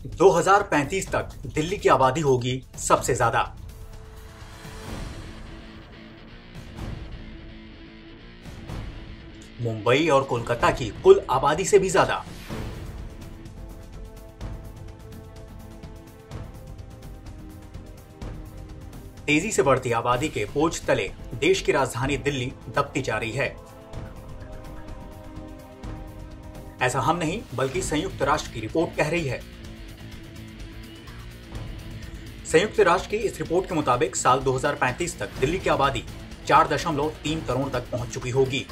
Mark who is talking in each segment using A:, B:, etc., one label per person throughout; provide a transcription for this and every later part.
A: 2035 तक दिल्ली की आबादी होगी सबसे ज़्यादा। मुंबई और कोलकाता की कुल आबादी से भी ज़्यादा। तेज़ी से बढ़ती आबादी के बोझ तले देश की राजधानी दिल्ली दबती जा रही है। ऐसा हम नहीं, बल्कि संयुक्त राष्ट्र की रिपोर्ट कह रही है। संयुक्त राष्ट्र की इस रिपोर्ट के मुताबिक साल 2035 तक दिल्ली की आबादी चार दशमलव तीन करोड़ तक पहुँच चुकी होगी।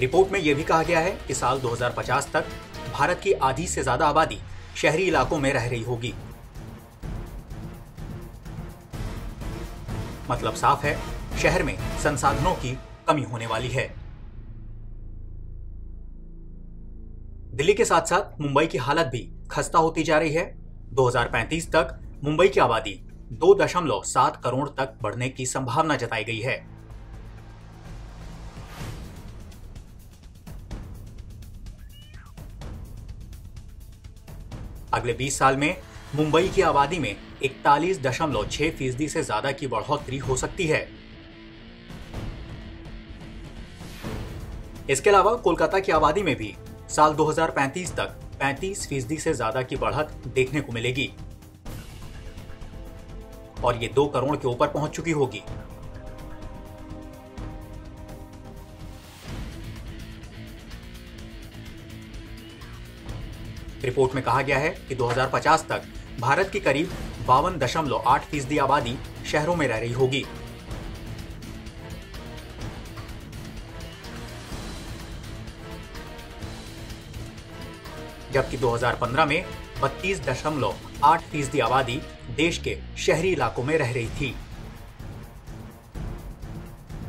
A: रिपोर्ट में यह भी कहा गया है कि साल 2050 तक भारत की आधी से ज़्यादा आबादी शहरी इलाकों में रह रही होगी। मतलब साफ़ है, शहर में संसाधनों की कमी होने वाली है। दिल्ली के साथ साथ मुंबई की हालत भी खस्ता होती जा रही है। 2035 तक मुंबई की आबादी दो दशमलव सात करोड़ तक बढ़ने की संभावना जताई गई है। अगले 20 साल में मुंबई की आबादी में इकतालीस दशमलव छह फ़ीसदी से ज़्यादा की बढ़ोतरी हो सकती है। इसके अलावा कोलकाता की आबादी में भी साल 2035 तक 35 फ़ीसदी से ज़्यादा की बढ़त देखने को मिलेगी। और ये दो करोड़ के ऊपर पहुँच चुकी होगी। रिपोर्ट में कहा गया है कि 2050 तक भारत की करीब बावन दशमलव आठ फ़ीसदी आबादी शहरों में रह रही होगी। जबकि 2015 में बत्तीस दशमलव आठ फ़ीसदी आबादी देश के शहरी इलाकों में रह रही थी।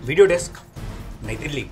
A: वीडियो डेस्क, नई दिल्ली।